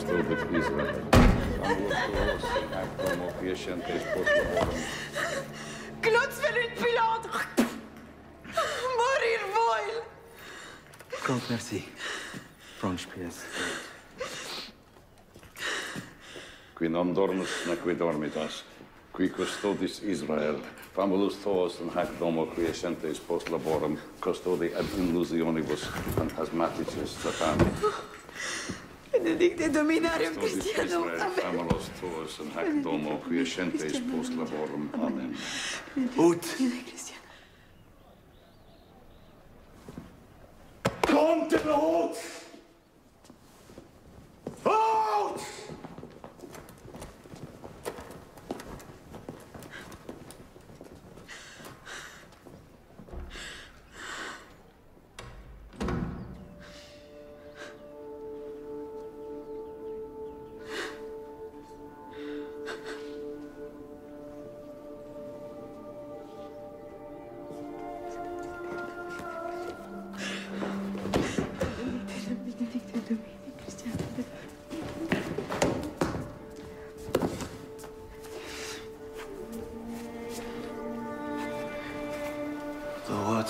është të vetëvizve. Kam vështuos, e këto më pjeshen të ishtë poshtë të Morir vojl! Klotë, merci. Franche pièce. Qui non dormus, në dormitas. Qui custodis Israel. kustodis Famulus tuos in hak domo quiescentes post laborum custodi ad illusionibus phantasmaticis satani. Benedikte, dominarium Christianum. Amén. hac domo, qui escentes post laborum. Amen. Ut! Kom till oss!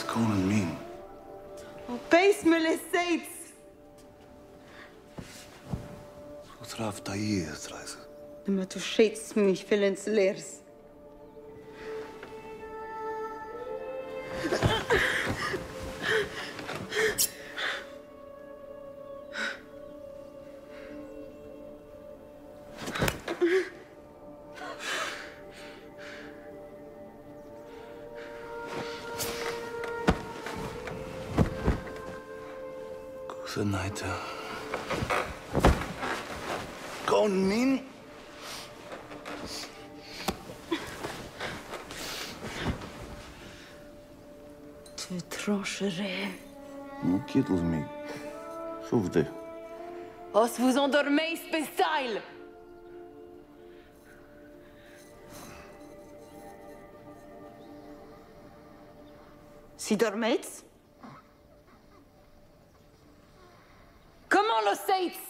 What's Conan mean? Obéis me les seits. Þú þráft að ég þræði. Nema þú seits mig fylgins leirs. Good night. Conin. Tu trancherais. You kidding me. Sauve-toi. Os vous endormez, spécial Si dormeți, States.